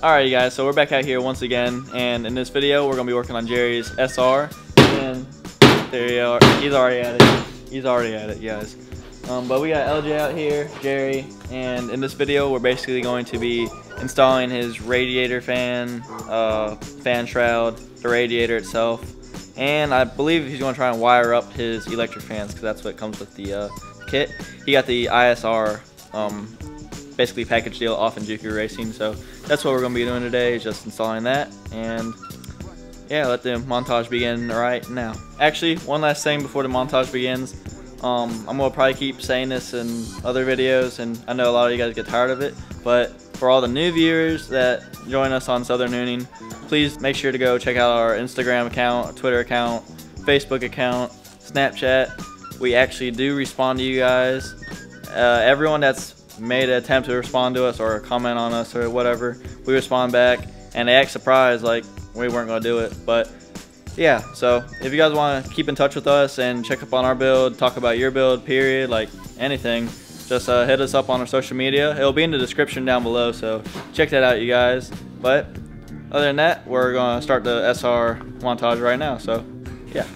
Alright you guys, so we're back out here once again, and in this video we're going to be working on Jerry's SR, and there you are, he's already at it, he's already at it guys. Um, but we got LJ out here, Jerry, and in this video we're basically going to be installing his radiator fan, uh, fan shroud, the radiator itself, and I believe he's going to try and wire up his electric fans because that's what comes with the uh, kit. He got the ISR um, basically package deal off Enjuku Racing, so that's what we're going to be doing today, is just installing that, and yeah, let the montage begin right now. Actually, one last thing before the montage begins. Um, I'm going to probably keep saying this in other videos, and I know a lot of you guys get tired of it, but for all the new viewers that join us on Southern Hooning, please make sure to go check out our Instagram account, Twitter account, Facebook account, Snapchat. We actually do respond to you guys. Uh, everyone that's made an attempt to respond to us or comment on us or whatever, we respond back, and they act surprised like we weren't going to do it, but yeah, so if you guys want to keep in touch with us and check up on our build, talk about your build, period, like anything, just uh, hit us up on our social media. It'll be in the description down below, so check that out, you guys. But other than that, we're going to start the SR montage right now, so yeah.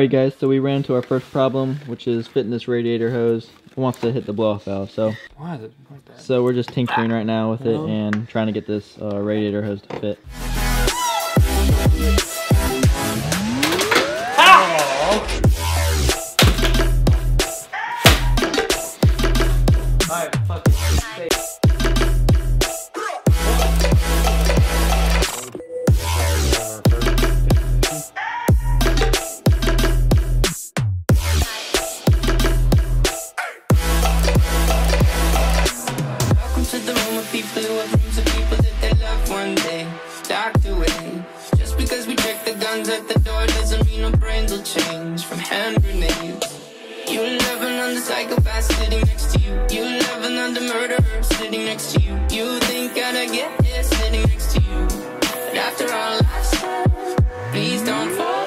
Alright guys, so we ran into our first problem, which is fitting this radiator hose. It wants to hit the blow off valve, so. Why is it like that? So we're just tinkering right now with it and trying to get this uh, radiator hose to fit. locked away. Just because we check the guns at the door doesn't mean our brains will change from hand grenades. You love never know the psychopath sitting next to you. You love never know the murderer sitting next to you. You think I'd get here sitting next to you. But after all I said, please don't fall.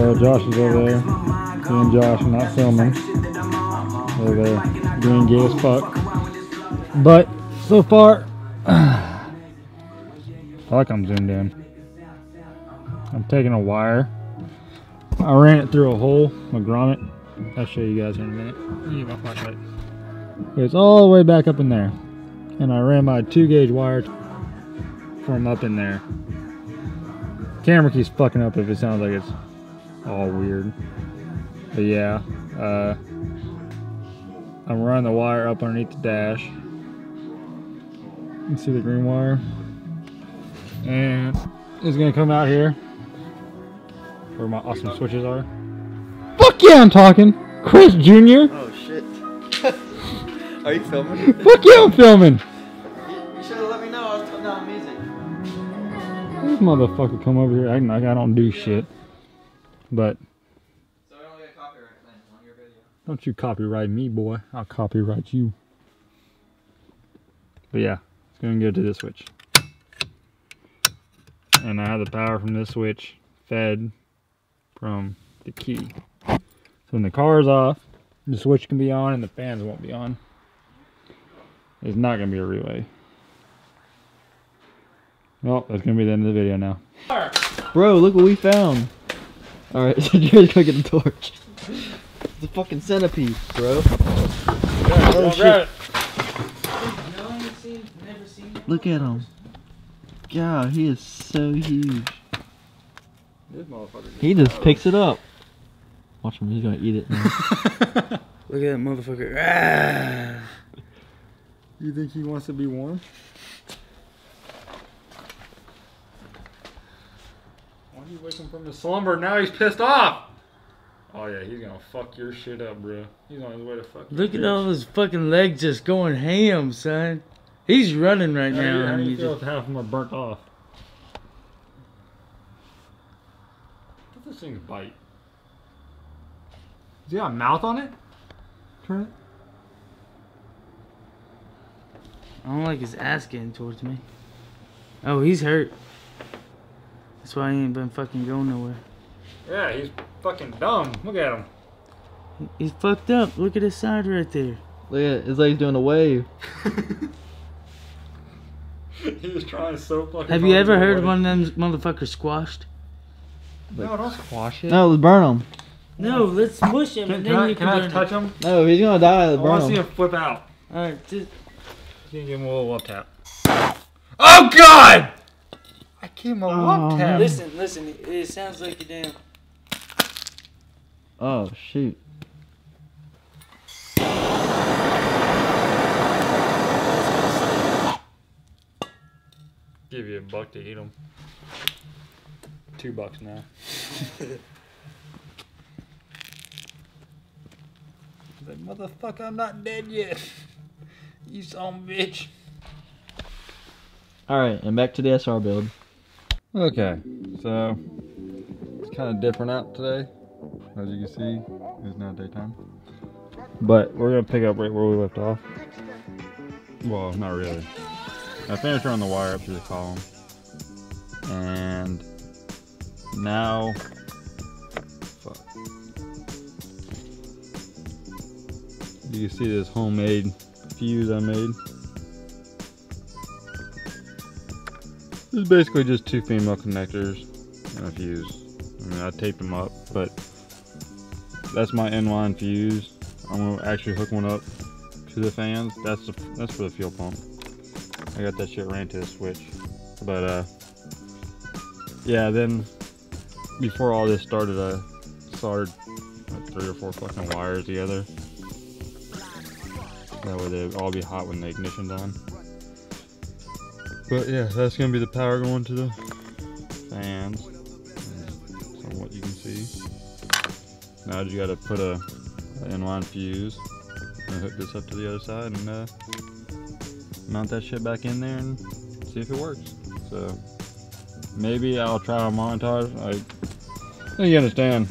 So Josh is over there Me and Josh and not filming. Over there being gay as fuck. But so far, fuck I'm zoomed in. I'm taking a wire. I ran it through a hole, my grommet. I'll show you guys in a minute. Get my flashlight. It's all the way back up in there. And I ran my two gauge wire from up in there. Camera keeps fucking up if it sounds like it's all weird. But yeah, uh, I'm running the wire up underneath the dash. You can see the green wire. And it's gonna come out here where my awesome switches are. Fuck yeah, I'm talking! Chris Jr. Oh shit. Are you filming? Fuck yeah, I'm filming! You, you should have let me know. I was putting on music. This motherfucker come over here acting like I don't do shit. But So I don't get copyright on your video. don't you copyright me, boy. I'll copyright you. But yeah, it's gonna go to this switch. And I have the power from this switch fed from the key. So when the car is off, the switch can be on and the fans won't be on. It's not gonna be a relay. Well, that's gonna be the end of the video now. Bro, look what we found. Alright, so Jared's gonna get the torch. It's a fucking centipede, bro. Oh, shit. Look at him. God, he is so huge. He just picks it up. Watch him, he's gonna eat it now. Look at that motherfucker. Ah. You think he wants to be warm? You wake him from his slumber? Now he's pissed off. Oh yeah, he's gonna fuck your shit up, bro. He's on his way to fuck. Look at all his fucking legs just going ham, son. He's running right How do you, now. how and do you feel just- if half of them are burnt off? What this thing's bite? Does he have a mouth on it? Turn it. I don't like his ass getting towards me. Oh, he's hurt. That's why he ain't been fucking going nowhere. Yeah, he's fucking dumb. Look at him. He's fucked up. Look at his side right there. Look at it, it's like he's doing a wave. he was trying so fucking. Have you ever heard away. one of them motherfuckers squashed? No, don't squash it. No, let's burn him. No, let's smush him Can, and can then I, you can can, I touch him. him? No, he's gonna die. I Let's want to burn see him. him flip out. Alright, just Can give him a little love tap? Oh God! I gave him a Oh, love listen, listen. It sounds like a damn. Oh shoot. Give you a buck to eat them. Two bucks now. like, motherfucker, I'm not dead yet. you son bitch. Alright, and back to the SR build. Okay, so it's kind of different out today. As you can see, it's now daytime. But we're gonna pick up right where we left off. Well, not really. I finished running the wire up to the column. And now, fuck. You can see this homemade fuse I made. This is basically just two female connectors and a fuse. I mean, I taped them up, but that's my inline fuse. I'm gonna actually hook one up to the fans. That's the, that's for the fuel pump. I got that shit ran to the switch. But uh yeah, then before all this started I soldered like three or four fucking wires together. That way they'd all be hot when the ignition's on. But yeah, that's gonna be the power going to the fans. From what you can see. Now you gotta put a, a inline fuse and hook this up to the other side and uh, mount that shit back in there and see if it works. So maybe I'll try a montage. I I you understand.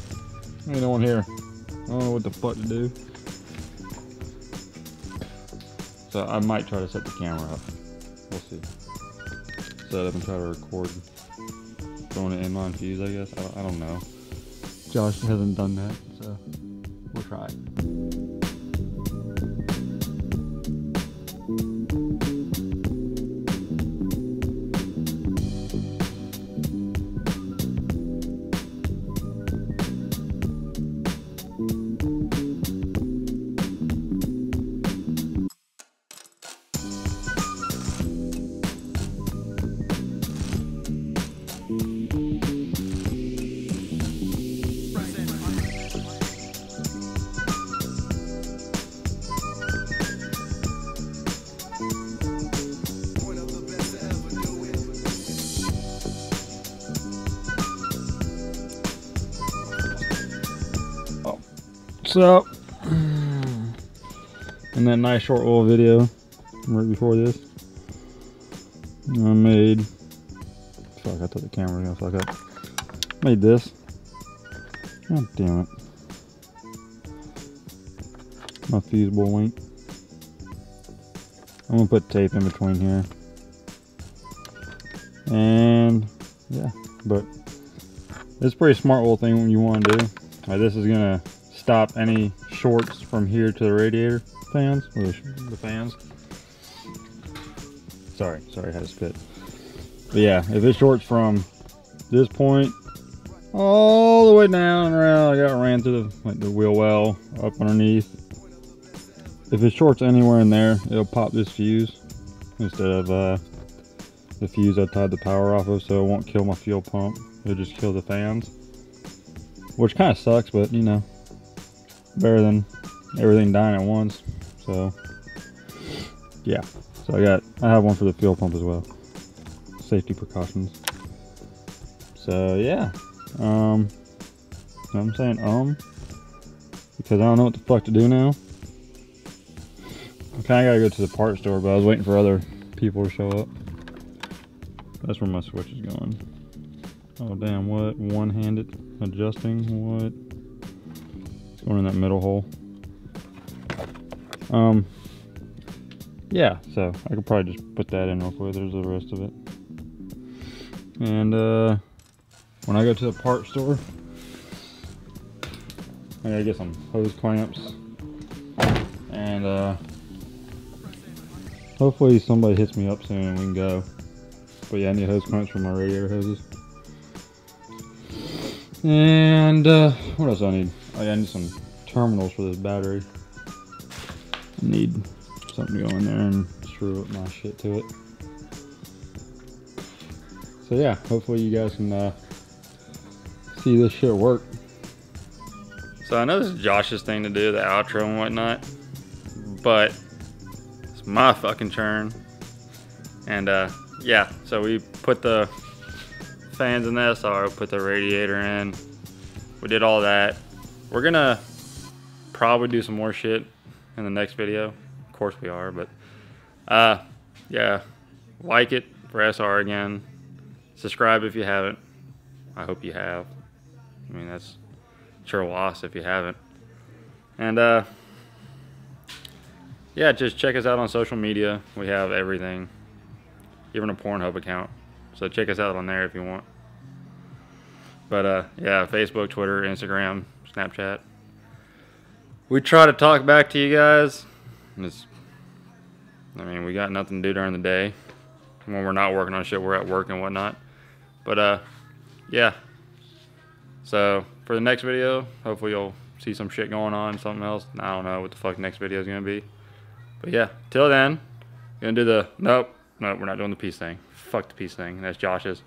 Ain't no one here. I don't know what the fuck to do. So I might try to set the camera up. We'll see. Set up and try to record. Throwing an inline fuse, I guess. I don't, I don't know. Josh hasn't done that, so we'll try it. So, in that nice short little video right before this, I made. Fuck, I thought the camera was gonna fuck up. Made this. God damn it. My fusible link. I'm gonna put tape in between here. And yeah, but it's a pretty smart little thing when you want to do. Like this is gonna stop any shorts from here to the radiator fans, the fans. Sorry, sorry, I had to spit. But yeah, if it shorts from this point all the way down and around, I got ran through the like the wheel well up underneath. If it shorts anywhere in there, it'll pop this fuse instead of uh, the fuse I tied the power off of, so it won't kill my fuel pump. It'll just kill the fans, which kind of sucks, but you know, better than everything dying at once. So yeah, so I got I have one for the fuel pump as well. Safety precautions. So yeah, um, I'm saying um because I don't know what the fuck to do now. I kind of gotta go to the part store, but I was waiting for other people to show up. That's where my switch is going. Oh damn, what? One-handed adjusting, what? Going in that middle hole. Um, yeah, so I could probably just put that in real quick. There's the rest of it. And uh, when I go to the part store, I gotta get some hose clamps. And uh, hopefully somebody hits me up soon and we can go. But yeah, I need hose clamps for my radiator hoses. And uh, what else do I need? Oh yeah, I need some terminals for this battery. I need something to go in there and screw up my shit to it. So yeah, hopefully you guys can uh, see this shit work. So I know this is Josh's thing to do, the outro and whatnot, but it's my fucking turn. And uh, yeah, so we put the fans in the SR, put the radiator in. We did all that. We're gonna probably do some more shit in the next video. Of course we are, but uh, yeah, like it for SR again. Subscribe if you haven't. I hope you have. I mean, that's sure loss if you haven't. And uh, yeah, just check us out on social media. We have everything, even a Pornhub account. So check us out on there if you want. But uh, yeah, Facebook, Twitter, Instagram, Snapchat. We try to talk back to you guys. It's, I mean, we got nothing to do during the day. When we're not working on shit, we're at work and whatnot. But uh, yeah. So for the next video, hopefully you'll see some shit going on, something else. I don't know what the fuck next video is gonna be. But yeah, till then, gonna do the nope, nope, we're not doing the peace thing. Fuck the peace thing. That's Josh's.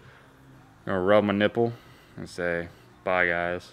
I'm gonna rub my nipple and say bye guys.